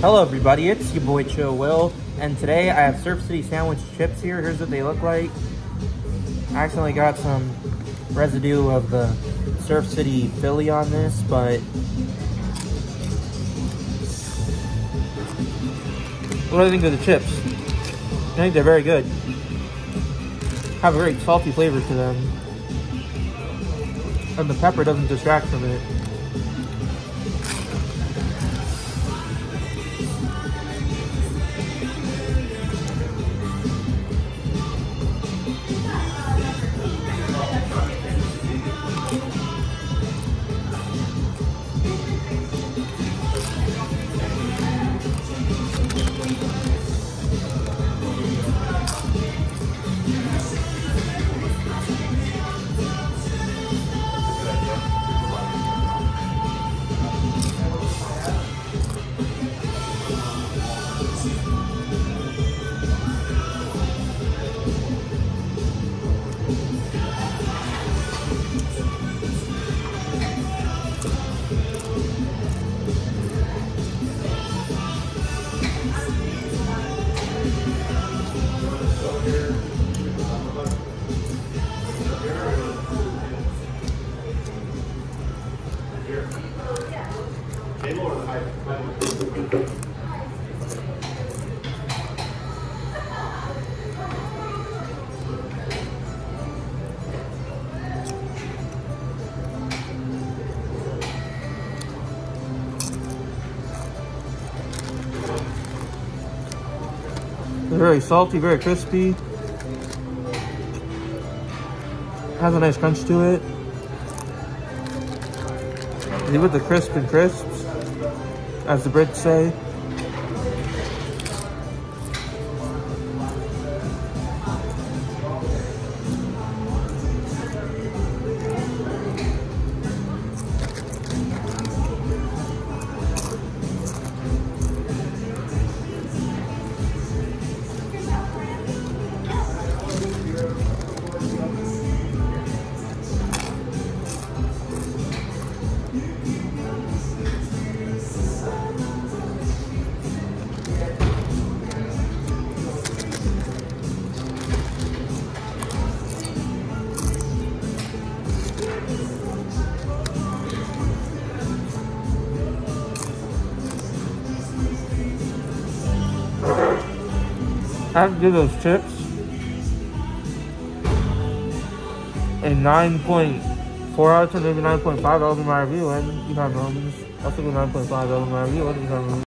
Hello everybody, it's your boy Chill Will, and today I have Surf City sandwich chips here. Here's what they look like. I accidentally got some residue of the Surf City Philly on this, but what do I think of the chips? I think they're very good. Have a very salty flavor to them. And the pepper doesn't distract from it. They're very salty, very crispy. Has a nice crunch to it. Leave with the crisp and crisps, as the Brits say. I have to give those chips a 9.4 out of 10, maybe 9.5. That will be my review. And you have moments. I'll give a 9.5. That will be my review. Do you have